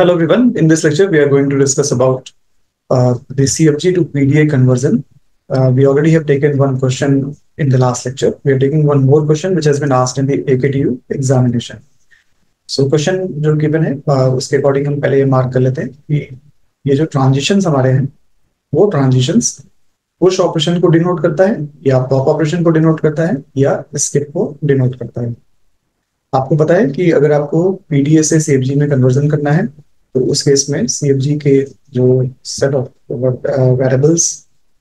Hello everyone. In this lecture, we are going to discuss about uh, the CFG to PDA conversion. Uh, we already have taken one question in the last lecture. We are taking one more question which has been asked in the AKTU examination. So question जो given है uh, उसके according हम पहले ये mark कर लेते हैं कि ये जो ट्रांजिशंस हमारे हैं वो ट्रांजिशंस पुश ऑपरेशन को डिनोट करता है या पॉप ऑपरेशन को डिनोट करता है या स्किप को डिनोट करता है आपको पता है कि अगर आपको पीडीए से सीएफजी में कन्वर्जन करना है तो उस केस में सीएफजी के जो set of variables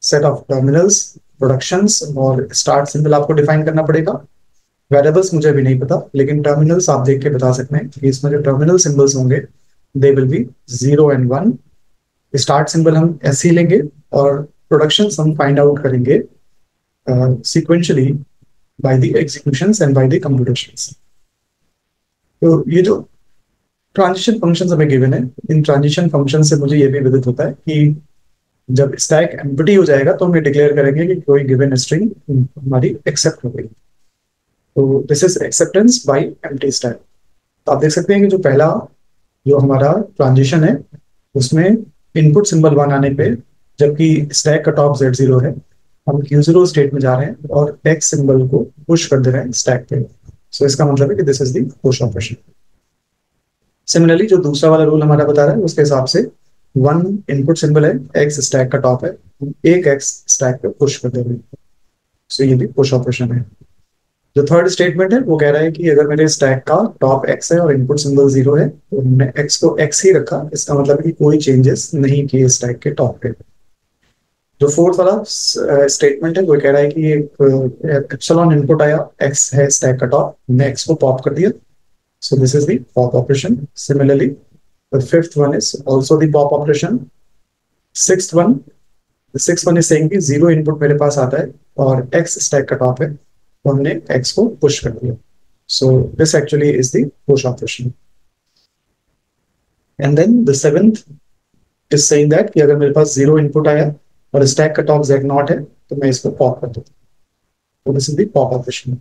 set of terminals productions और स्टार्ट सिंबल आपको डिफाइन करना पड़ेगा। वेरिएबल्स मुझे भी नहीं पता, लेकिन टर्मिनल्स आप देख के बता सकते हैं कि इसमें जो टर्मिनल सिंबल्स होंगे they will be zero and one start symbol हम ऐसे ही लेंगे और प्रोडक्शन हम फाइंड आउट करेंगे sequentially by the executions and by the computations तो ये जो ट्रांजिशन फ़ंक्शन हमें गिवन है। इन ट्रांजिशन फ़ंक्शन से मुझे ये भी विदित होता है कि जब स्टैक एम्पटी हो जाएगा तो हम ये डिक्लेयर करेंगे कि कोई गिवन स्ट्रिंग हमारी एक्सेप्ट हो गई। तो this is acceptance by empty stack तो आप देख सकते हैं कि जो पहला जो हमारा ट्रांजिशन है उसमें इनपुट सिंबल वन आने पे जबकि स्टैक का टॉप जेड ज़ीरो है हम क्यू ज़ीरो स्टेट में जा रहे हैं और एक्स सिंबल को पुश कर दे रहे हैं स्टैक पे। सो so, इसका मतलब है कि दिस इज़ दी सिमिलरली जो दूसरा वाला रूल हमारा बता रहा है, उसके हिसाब से वन इनपुट सिंबल है एक्स स्टैक का टॉप है, एक एक्स स्टैक पे पुश कर दे रहे हैं सो ये भी पुश ऑपरेशन है। जो थर्ड स्टेटमेंट है, वो कह रहा है कि अगर मेरे स्टैक का टॉप एक्स है और इनपुट सिंबल ज़ीरो है तो हमने एक्स को एक्स ही रखा। इसका मतलब कि कोई चेंजेस नहीं किए स्टैक के टॉप पे। जो फोर्थ वाला स्टेटमेंट है, वो कह रहा है कि एक एप्सिलॉन इनपुट आया एक्स है स्टैक का टॉप हमने एक्स को पॉप कर दिया। So this is the pop operation. Similarly, the fifth one is also the pop operation. Sixth one, the sixth one is saying कि zero input मेरे पास आता है और x stack का top है तो हमने x को push कर दिया. So this actually is the push operation. And then the seventh is saying that कि अगर मेरे पास zero input आया और stack का top z not है तो मैं इसको pop कर दूँ. So this is the pop operation.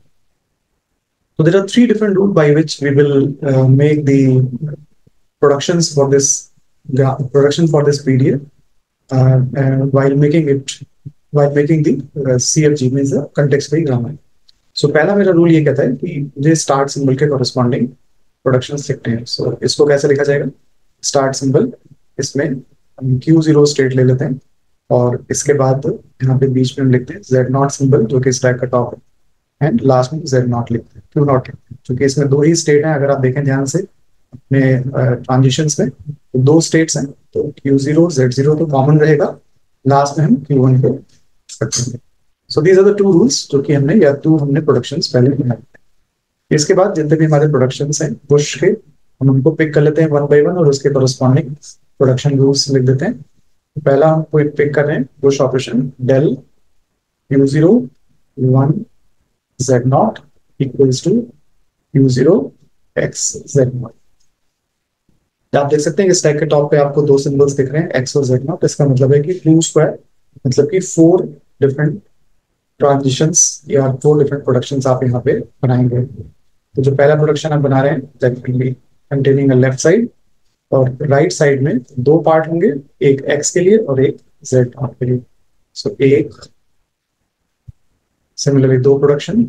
So there are three different routes by which we will uh, make the productions for this production for this PDF uh, and while making it while making the uh, CFG means the context free grammar. So पहला मेरा rule ये कहता है कि मुझे start symbol के corresponding production लिखते हैं so, इसको कैसे लिखा जाएगा स्टार्ट सिंबल इसमें हम क्यू ज़ीरो स्टेट ले लेते हैं और इसके बाद यहाँ पे बीच में हम लिखते हैं जेड नॉट सिंबल जो कि स्टैक का टॉप है एंड लास्ट में जेड नॉट लिखते हैं क्यू नॉट लिखते हैं। क्योंकि इसमें दो ही स्टेट हैं, अगर आप देखें ध्यान से, अपने ट्रांजिशन में तो दो स्टेट्स हैं तो क्यू ज़ीरो जेड ज़ीरो तो कॉमन रहेगा लास्ट में हम क्यू वन को रखेंगे so these are the two rules जो कि हमने, या टू हमने प्रोडक्शन पहले बनाए इसके बाद, जितने भी हमारे प्रोडक्शन हैं पुश के, हम उनको पिक कर लेते हैं वन बाई वन और उसके कॉरस्पॉन्डिंग प्रोडक्शन रूल्स लिख देते हैं। पहला हम कोई पिक कर रहे हैं push operation del Q zero one z naught equals to q0 x z naught. आप देख सकते हैं कि स्टैक के टॉप पे आपको दो सिंबल्स दिख रहे हैं एक्स और जेड नॉट इसका मतलब है कि टू स्क्वायर मतलब कि फोर डिफरेंट ट्रांजिशंस या फोर डिफरेंट प्रोडक्शंस आप यहाँ पे बनाएँगे। तो जो पहला प्रोडक्शन आप बना रहे हैं कंटेनिंग लेफ़्ट साइड और राइट right साइड में दो पार्ट होंगे एक एक्स के लिए और एक जेड नॉट के लिए। सो so, एक सिमिलरली दो प्रोडक्शन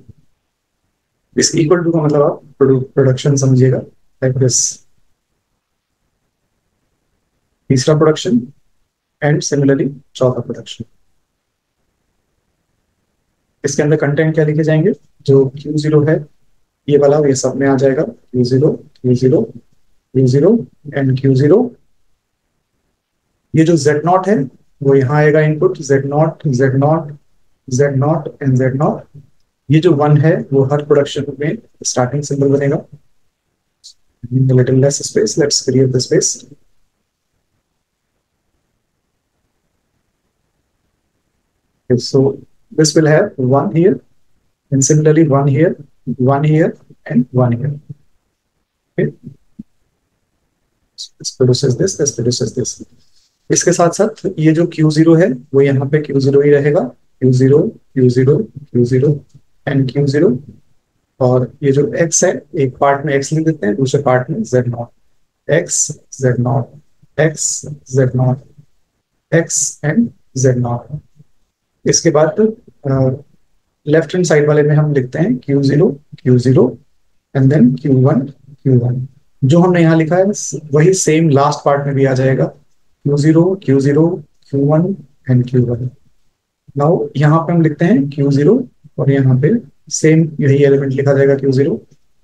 इस इक्वल टू का मतलब आप प्रोडक्शन समझिएगा लाइक दिस तीसरा प्रोडक्शन एंड सिमिलरली चौथा प्रोडक्शन इसके अंदर कंटेंट क्या लिखे जाएँगे? जो क्यू ज़ीरो है, ये वाला, ये सब में आ जाएगा। Q zero Q zero Q zero and Q zero ये जो जेड नॉट है, वो यहाँ आएगा input Z naught Z naught Z naught and Z naught ये जो वन है, वो हर प्रोडक्शन में स्टार्टिंग सिंबल बनेगा। सो दिस विल इसके साथ साथ ये जो क्यू ज़ीरो है, वो यहाँ पे ज़ीरो ही रहेगा। Q zero Q zero Q zero and Q zero और ये जो एक्स है, एक पार्ट में एक्स लिख देते हैं, दूसरे पार्ट में Z naught x, z naught x, z naught x and z naught इसके बाद लेफ़्ट हैंड साइड वाले में हम लिखते हैं Q zero Q zero and then Q one Q one जो हमने यहाँ लिखा है, वही सेम लास्ट पार्ट में भी आ जाएगा. Q zero Q zero Q one and Q one now यहाँ पे हम लिखते हैं क्यू ज़ीरो और यहाँ पे सेम यही एलिमेंट लिखा जाएगा क्यू ज़ीरो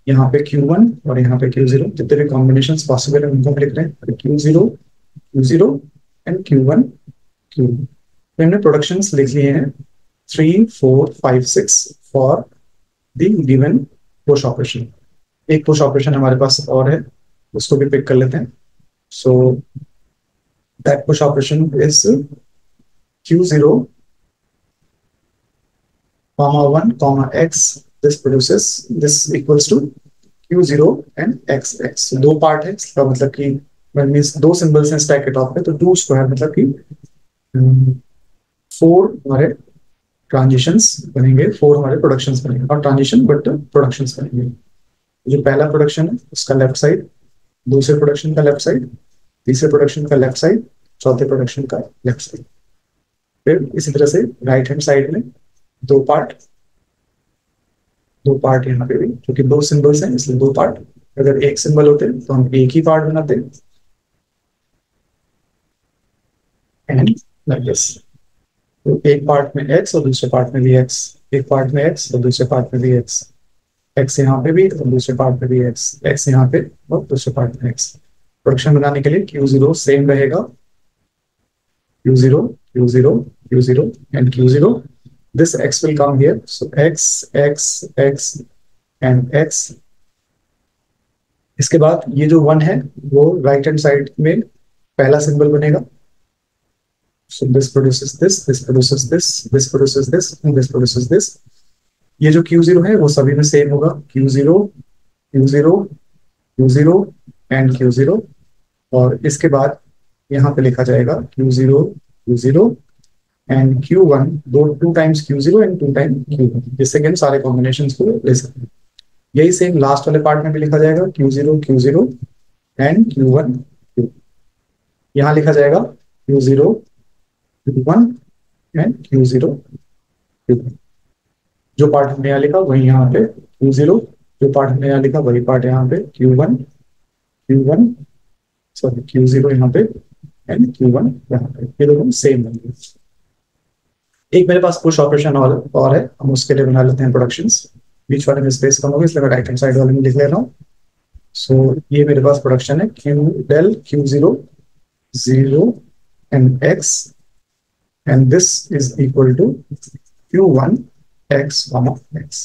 यहाँ पे क्यू वन और यहाँ पे क्यू ज़ीरो जितने भी कॉम्बिनेशन पॉसिबल है, उनको हम लिख रहे हैं। Q zero Q zero and Q one Q तो हमने प्रोडक्शन लिख लिए हैं। Three four five six for the given push operation एक पुश ऑपरेशन हमारे पास और है, उसको भी पिक कर लेते हैं। So that push operation is Q zero comma 1 comma x, this produces, this equals to q0 and xx so, दो पार्ट है, इसका मतलब कि मीन्स दो सिंबल्स हैं स्टैक के टॉप पे तो टू स्क्वायर मतलब कि फोर हमारे ट्रांजिशंस बनेंगे फोर हमारे प्रोडक्शंस बनेंगे और ट्रांजिशन बट प्रोडक्शंस बनेंगे। जो पहला प्रोडक्शन है, उसका लेफ़्ट साइड दूसरे प्रोडक्शन का लेफ़्ट साइड तीसरे प्रोडक्शन का लेफ़्ट साइड चौथे प्रोडक्शन का लेफ़्ट साइड फिर इसी तरह से राइट हैंड साइड में दो पार्ट दो पार्ट यहाँ पे भी क्योंकि दो सिंबल्स हैं, इसलिए दो पार्ट अगर एक सिंबल होते तो हम एक ही पार्ट बनाते। एंड लाइक दिस तो एक पार्ट में एक्स और दूसरे पार्ट में भी एक्स एक पार्ट में एक्स और दूसरे पार्ट में भी एक्स एक्स यहाँ पे भी और दूसरे पार्ट में भी एक्स एक्स यहाँ पे और दूसरे पार्ट में एक्स प्रोडक्शन बनाने के लिए क्यू ज़ीरो सेम रहेगा। Q zero Q zero Q zero and Q zero this x will come here. So x x x, and x. इसके बाद ये जो वन है, वो राइट हैंड साइड में पहला सिंबल बनेगा। So this produces this this produces this this produces this and this produces this ये जो क्यू ज़ीरो है, वो सभी में सेम होगा। Q zero Q zero Q zero and Q zero और इसके बाद यहाँ पे लिखा जाएगा Q zero Q zero and Q one दो two times Q zero and two time Q one जिससे कि हम सारे कॉम्बिनेशन को ले सकते हैं। यही सेम लास्ट वाले पार्ट में भी लिखा जाएगा Q zero Q zero and Q one Q यहाँ लिखा जाएगा Q zero Q one and Q zero Q one जो पार्ट हमने यहाँ लिखा, वही यहाँ पे क्यू ज़ीरो जो पार्ट हमने यहाँ लिखा, वही पार्ट यहाँ पे Q one Q one sorry Q zero यहाँ पे एंड क्यू वन यहाँ पे। ये दोनों सेम होंगे। एक मेरे पास पुश ऑपरेशन और, और है। हम उसके लिए बना लेते हैं प्रोडक्शन बीच वाले में स्पेस कम होगी इसलिए मैं राइट हैंड साइड वाले में लिख ले रहा हूँ। सो so, ये मेरे पास प्रोडक्शन है। Q del Q zero zero and X and this is equal to Q one X comma X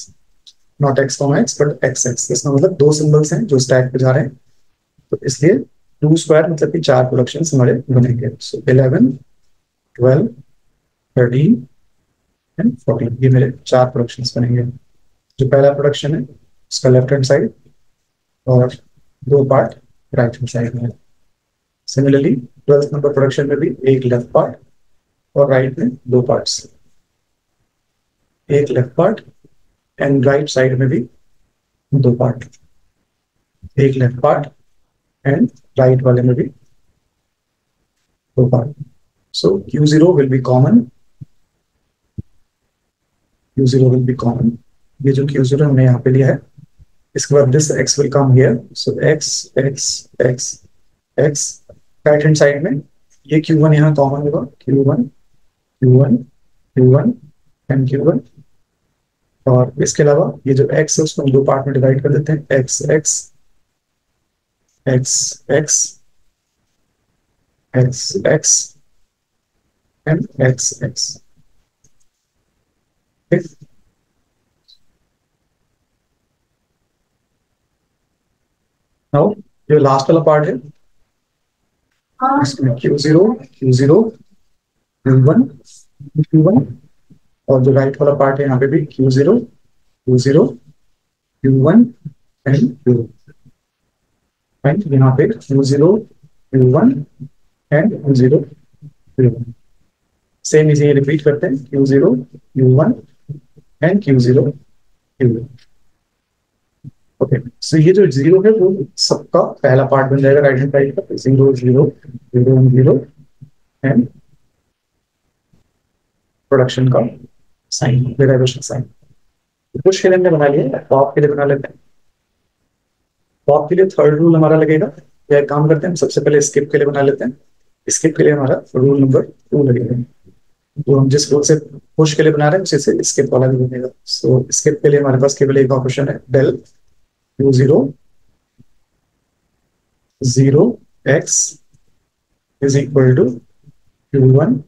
naught X comma X but X X इसका मतलब दो सिंबल्स हैं जो स्टैक पे जा रहे हैं। तो इसलिए टू स्क्वायर मतलब कि चार प्रोडक्शन हमारे बनेंगे। So eleven twelve thirteen and fourteen ये मेरे चार प्रोडक्शन बनेंगे। जो पहला प्रोडक्शन है, उसका लेफ़्ट हैंड साइड और दो पार्ट राइट हैंड साइड में सिमिलरली ट्वेल्थ नंबर प्रोडक्शन में भी एक लेफ़्ट पार्ट और राइट में दो पार्ट्स एक left part and right side में भी दो पार्ट एक लेफ़्ट पार्ट एंड राइट वाले में भी दो part so q0 will be common Q zero will be common ये जो क्यू ज़ीरो हमने यहाँ पे लिया है इसके बाद this X will come here so X X X X right hand side में ये क्यू वन यहाँ कॉमन होगा. Q one Q one Q one and Q one और इसके अलावा ये जो एक्स है उसको हम दो पार्ट में डिवाइड कर देते हैं. X X X X X X and X X, X, X now ये लास्ट वाला पार्ट है। इसमें Q zero Q zero Q one Q one और जो राइट वाला पार्ट है यहाँ पे भी Q zero Q zero Q one and Q and यहाँ पे Q zero Q one and Q zero Q one same इसे रिपीट करते हैं। Q zero Q one and Q zero okay so ये जो ज़ीरो है, वो सबका पहला पार्ट बन जाएगा राइट हैंड साइड का zero zero zero zero and production का साइन डेरिवेशन साइन कुछ लिए हमने बना लिया पॉप के लिए बना लेते हैं। पॉप के लिए थर्ड रूल हमारा लगेगा, या काम करते हैं, हम सबसे पहले स्किप के लिए बना लेते हैं। स्किप के लिए हमारा रूल नंबर टू लगेगा। तो हम जिस रूल से पुश के लिए बना रहे हैं, उसी से स्किप वाला भी बनेगा। सो स्किप के लिए हमारे पास केवल एक ऑप्शन है del Q zero zero X is equal to Q one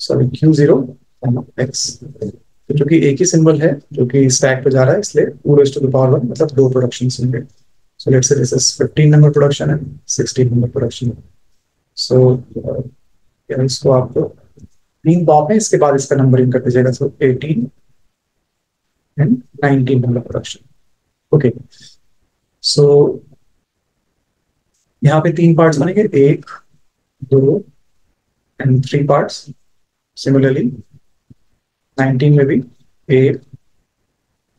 sorry Q zero X तो क्योंकि एक ही सिंबल है, जो कि स्टैक पे जा रहा है, इसलिए to raise to the power one मतलब दो प्रोडक्शन होंगे। So let's say this is 15 number production and 16 number production so इसको आप तीन पॉप है, इसके बाद इसका नंबरिंग कर दीजिएगा so 18 and 19 number production okay so यहाँ पे तीन पार्ट्स बनेंगे, एक, दो एंड थ्री पार्ट्स सिमिलरली 19 में भी एक,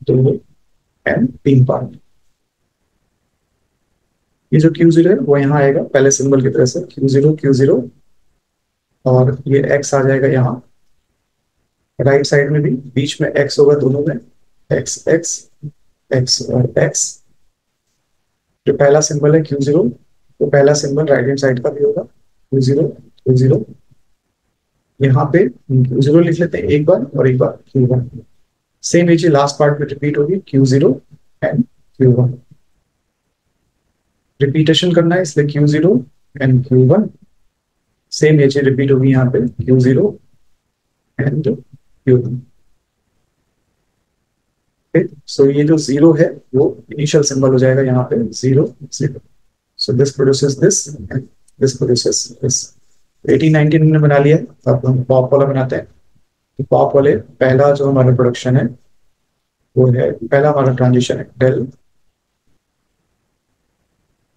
दो एंड तीन पार्ट ये जो क्यू ज़ीरो है, वो यहाँ आएगा, पहले सिंबल की तरह से क्यू ज़ीरो क्यू ज़ीरो और ये एक्स आ जाएगा यहाँ। राइट साइड में भी, बीच में एक्स होगा दोनों में। एक्स एक्स एक्स और एक्स जो पहला सिंबल है क्यू ज़ीरो तो पहला सिंबल राइट हैंड साइड का भी होगा। क्यू ज़ीरो क्यू ज़ीरो यहाँ पे क्यू ज़ीरो लिख लेते हैं एक बार और एक बार क्यू वन सेम ये चीज़ लास्ट पार्ट में रिपीट होगी। Q zero and Q one repetition करना है, इसलिए Q zero and Q one same ये चीज़ रिपीट होगी यहाँ पे Q zero and Q one so ये जो ज़ीरो है, वो इनिशियल सिंबल हो जाएगा यहाँ पे zero zero so this produces this this produces this 1819 ने बना लिया, अब हम पॉप वाला बनाते हैं। तो पॉप वाले, पहला जो हमारा प्रोडक्शन है, वो है, पहला हमारा ट्रांजिशन है del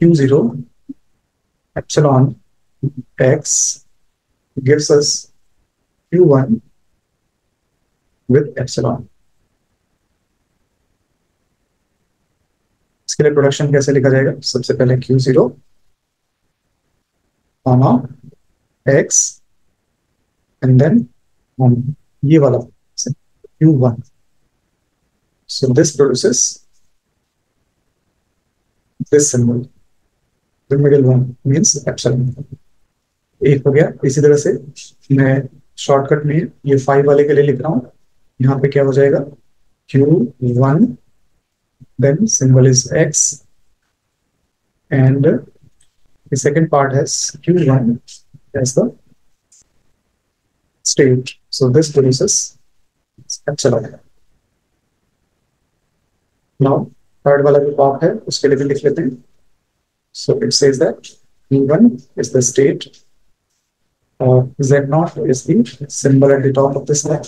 Q zero epsilon x gives us q1 with epsilon इसके लिए प्रोडक्शन कैसे लिखा जाएगा सबसे पहले Q zero comma x and then um, ये वाला q1 so this produces this symbol the middle one means epsilon एक हो गया। इसी तरह से मैं शॉर्टकट में ये फाइव वाले के लिए लिख रहा हूँ। यहाँ पे क्या हो जाएगा? Q one then symbol is X and second part है Q one as the state so this produce अच्छा नाउ थर्ड वाला जो पार्ट है, उसके लिए भी लिख लेते हैं। So it says that Q one is the state uh, Z0 is the symbol at the top of this line.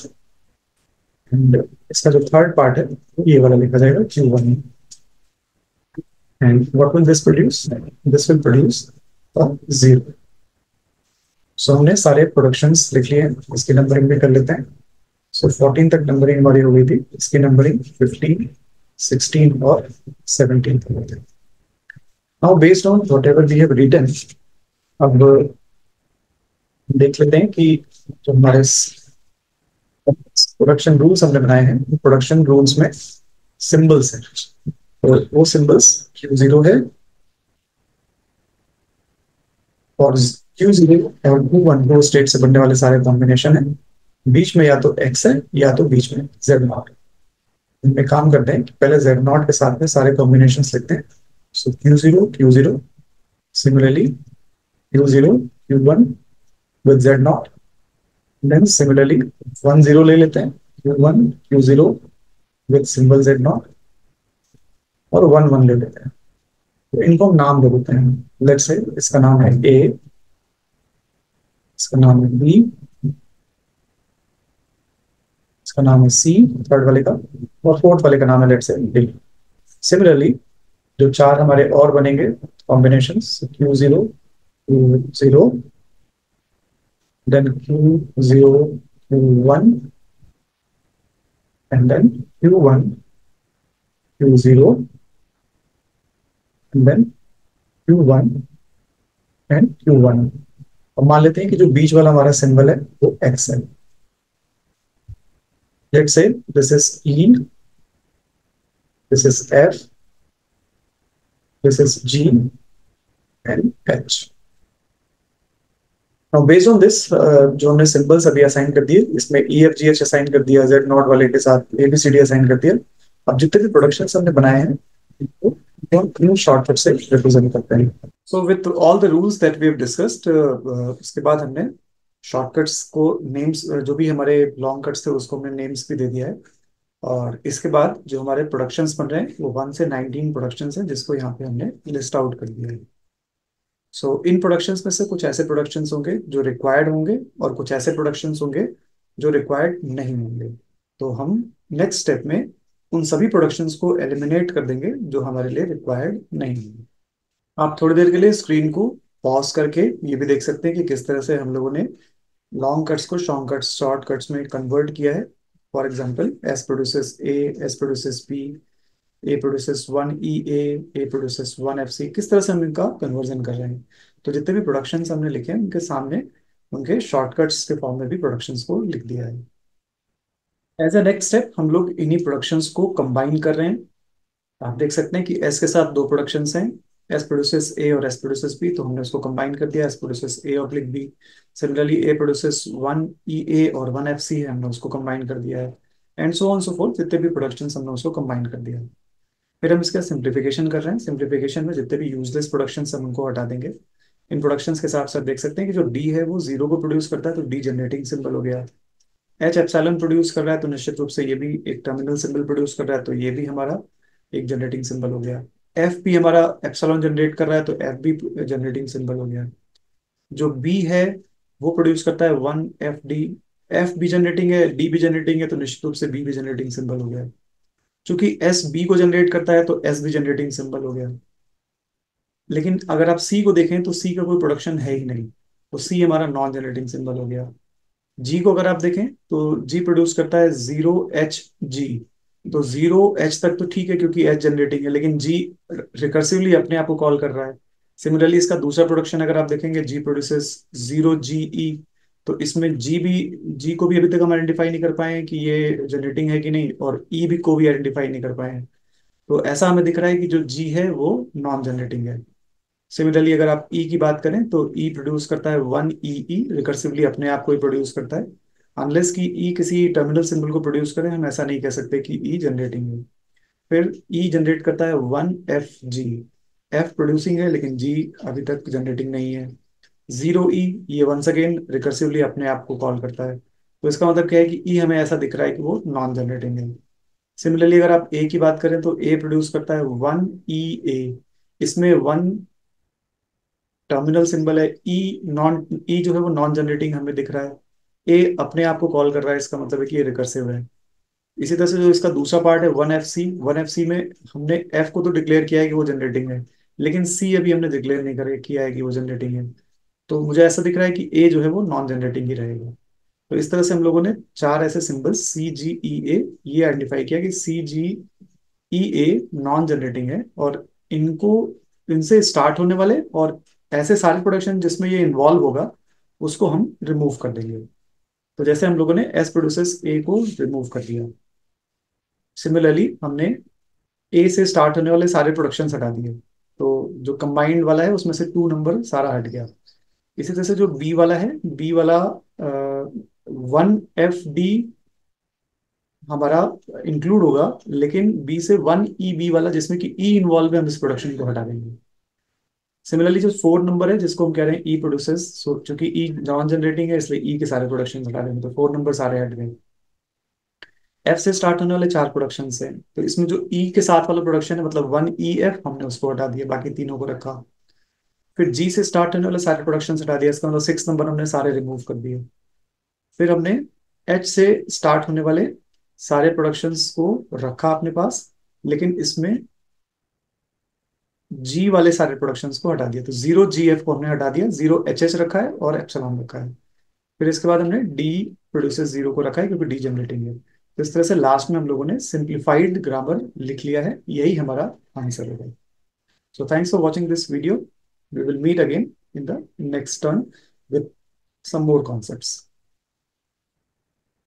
And इसका जो third part है ये वाला लिखा जाएगा Q1. And what will this produce? This will produce a zero. सो हमने सारे production लिख लिए इसकी नंबरिंग भी कर लेते हैं सो so, 14 तक नंबरिंग हमारी हो गई थी इसकी नंबरिंग 15, 16 और 17 तक होती now based on what we have written अब देख लेते हैं कि जो हमारे प्रोडक्शन रूल्स हमने बनाए हैं प्रोडक्शन रूल्स में सिंबल्स हैं। तो वो सिंबल्स क्यू ज़ीरो है और क्यू ज़ीरो और क्यू वन दो स्टेट से बनने वाले सारे कॉम्बिनेशन है। बीच में या तो एक्स है, या तो बीच में जेड नॉट इनमें काम करते हैं पहले जेड नॉट के साथ में सारे कॉम्बिनेशन लिखते हैं। So Q zero Q zero similarly Q zero Q one with Z naught then similarly one zero ले लेते हैं. One Q zero with symbol Z naught और वन वन ले लेते हैं. तो इनको हम नाम दे देते हैं. लेट्स से इसका नाम है ए इसका नाम है बी इसका नाम है सी थर्ड वाले का. और फोर्थ वाले का नाम है लेट से डी सिमिलरली जो चार हमारे और बनेंगे combination Q zero Q zero Q zero Q one and then Q one Q zero and then Q one and Q one अब मान लेते हैं कि जो बीच वाला हमारा सिंबल है, वो एक्स है। Let's say this is E this is F this is G and H Now based on this, uh, जो हमने सिंबल्स अभी असाइन कर दिए इसमें E F G H assign कर दिया जेड नॉट वाले के साथ A B C D assign कर दिया। अब जितने भी प्रोडक्शन हमने बनाए हैं शॉर्टकट से रिप्रेजेंट करते जो भी हमारे लॉन्ग कट्स उसको हमने और इसके बाद जो हमारे प्रोडक्शंस बन रहे हैं वो वन से नाइनटीन प्रोडक्शंस हैं जिसको यहाँ पे हमने लिस्ट आउट कर दिया है। सो इन प्रोडक्शंस में से कुछ ऐसे प्रोडक्शंस होंगे जो रिक्वायर्ड होंगे और कुछ ऐसे प्रोडक्शंस होंगे जो रिक्वायर्ड नहीं होंगे। तो हम नेक्स्ट स्टेप में उन सभी प्रोडक्शंस को एलिमिनेट कर देंगे जो हमारे लिए रिक्वायर्ड नहीं होंगे। आप थोड़ी देर के लिए स्क्रीन को पॉज करके ये भी देख सकते हैं कि किस तरह से हम लोगों ने लॉन्ग कट्स को शॉर्ट कट्स शॉर्ट कट्स में कन्वर्ट किया है। For example S produces A S produces B A produces one E A A produces one F C किस तरह से हम इनका कन्वर्जन कर रहे हैं? तो जितने भी प्रोडक्शन हमने लिखे हैं, उनके सामने उनके शॉर्टकट्स के फॉर्म में भी प्रोडक्शन को लिख दिया है। एज ए नेक्स्ट स्टेप हम लोग इन्हीं प्रोडक्शन को कंबाइन कर रहे हैं। आप देख सकते हैं कि एस के साथ दो प्रोडक्शन हैं। एस प्रोड्यूसेस ए और एस प्रोड्यूसेस बी तो हमने उसको कंबाइन कर दिया। एस प्रोड्यूसेस ए और click B similarly A produces one E A और वन एफ़ सी है, हमने उसको कंबाइन कर दिया है। And so on so fourth जितने भी प्रोडक्शन हमने उसको कंबाइन कर दिया है। फिर हम इसका सिंप्लीफिकेशन कर रहे हैं। सिंप्लीफिकेशन में जितने भी यूजलेस प्रोडक्शन हम उनको हटा देंगे। इन प्रोडक्शन के हिसाब से देख सकते हैं कि जो डी है वो ज़ीरो को प्रोड्यूस करता है तो डी जनरेटिंग सिंबल हो गया। एच एप्सैलन प्रोड्यूस कर रहा है तो निश्चित रूप से ये भी एक टर्मिनल सिंबल प्रोड्यूस कर रहा है तो ये भी हमारा एक जनरेटिंग सिंबल हो गया। एफ़ भी हमारा एप्सलॉन जनरेट कर रहा है तो एफ़ भी जनरेटिंग सिंबल हो गया। जो बी है, वो प्रोड्यूस करता है वन एफ़ डी एफ़ भी जनरेटिंग है डी भी जनरेटिंग है तो निश्चित रूप से बी भी जनरेटिंग सिंबल हो गया। चूँकि एस बी को जनरेट करता है तो एस भी जनरेटिंग सिंबल हो गया। लेकिन अगर आप सी को देखें तो सी का कोई प्रोडक्शन है ही नहीं। तो सी हमारा नॉन जनरेटिंग सिंबल हो गया। जी को अगर आप देखें तो जी प्रोड्यूस करता है ज़ीरो एच जी तो ज़ीरो एच तक तो ठीक है, क्योंकि एच जनरेटिंग है, लेकिन जी रिकर्सिवली अपने आप को कॉल कर रहा है। सिमिलरली इसका दूसरा प्रोडक्शन अगर आप देखेंगे जी प्रोड्यूसेस ज़ीरो जी ई तो इसमें जी भी जी को भी अभी तक हम आइडेंटिफाई नहीं कर पाए कि ये जनरेटिंग है कि नहीं, और ई e भी को भी आइडेंटिफाई नहीं कर पाए तो ऐसा हमें दिख रहा है कि जो जी है वो नॉन जनरेटिंग है। सिमिलरली अगर आप ई e की बात करें तो ई e प्रोड्यूस करता है वन ई ई रिकर्सिवली अपने आप को ही प्रोड्यूस करता है। अनलेस कि ई e किसी टर्मिनल सिंबल को प्रोड्यूस करें, हम ऐसा नहीं कह सकते कि ई जनरेटिंग है। फिर ई जनरेट करता है one F G F producing है, लेकिन जी अभी तक जनरेटिंग नहीं है। ज़ीरो ई ये वंस अगेन रिकर्सिवली अपने आप को कॉल करता है। तो इसका मतलब क्या है कि ई हमें ऐसा दिख रहा है कि वो नॉन जनरेटिंग है। सिमिलरली अगर आप ए की बात करें तो ए प्रोड्यूस करता है वन ई ए इसमें वन टर्मिनल सिंबल है। ई नॉन ई जो है वो नॉन जनरेटिंग हमें दिख रहा है। ए अपने आप को कॉल कर रहा है, इसका मतलब है कि ये रिकर्सिव है। इसी तरह से जो इसका दूसरा पार्ट है one F C one F C में हमने एफ़ को तो डिक्लेयर किया है कि वो जनरेटिंग है। लेकिन सी अभी हमने डिक्लेयर नहीं कर, किया है कि वो जनरेटिंग है। तो मुझे ऐसा दिख रहा है कि ए जो है वो नॉन जनरेटिंग ही रहेगा। तो इस तरह से हम लोगों ने चार ऐसे सिंबल्स सी जी ई ए ये आइडेंटिफाई किया कि सी जी ई ए नॉन जनरेटिंग है और इनको, इनसे स्टार्ट होने वाले और ऐसे सारे प्रोडक्शन जिसमें ये इन्वॉल्व होगा, उसको हम रिमूव कर देंगे। तो जैसे हम लोगों ने एस प्रोड्यूसेस ए को रिमूव कर दिया। सिमिलरली हमने ए से स्टार्ट होने वाले सारे प्रोडक्शन हटा दिए। तो जो कंबाइंड वाला है, उसमें से टू नंबर सारा हट गया। इसी तरह से जो बी वाला है बी वाला वन एफ़ डी हमारा इंक्लूड होगा, लेकिन बी से वन ई बी वाला, जिसमें कि ई e इन्वॉल्व है, हम इस प्रोडक्शन को हटा देंगे। सिमिलरली जो फोर नंबर है, जिसको हम कह रहे हैं ई प्रोड्यूसेस चूँकि ई नॉन जनरेटिंग है, इसलिए ई e के सारे प्रोडक्शन हटा देंगे तो फोर नंबर सारे हट गए एफ़ से स्टार्ट होने वाले चार प्रोडक्शन है तो इसमें जो ई e के साथ वाला प्रोडक्शन है मतलब वन ई एफ़ हमने उसको हटा दिया, बाकी तीनों को रखा। फिर जी से स्टार्ट होने वाले सारे प्रोडक्शन हटा दिया इसका मतलब सिक्स नंबर हमने सारे रिमूव कर दिए। फिर हमने एच से स्टार्ट होने वाले सारे प्रोडक्शंस को रखा अपने पास, लेकिन इसमें जी वाले सारे प्रोडक्शन को हटा दिया। तो ज़ीरो जी एफ़ को हमने हटा दिया ज़ीरो एच एच रखा है और एप्सलॉन रखा है। फिर इसके बाद हमने डी प्रोड्यूसर ज़ीरो को रखा है क्योंकि डी जनरेटिंग है। तो इस तरह से लास्ट में हम लोगों ने सिंप्लीफाइड ग्रामर लिख लिया है, यही हमारा आंसर होगा। So thanks for watching this video We will meet again in the next turn with some more concepts.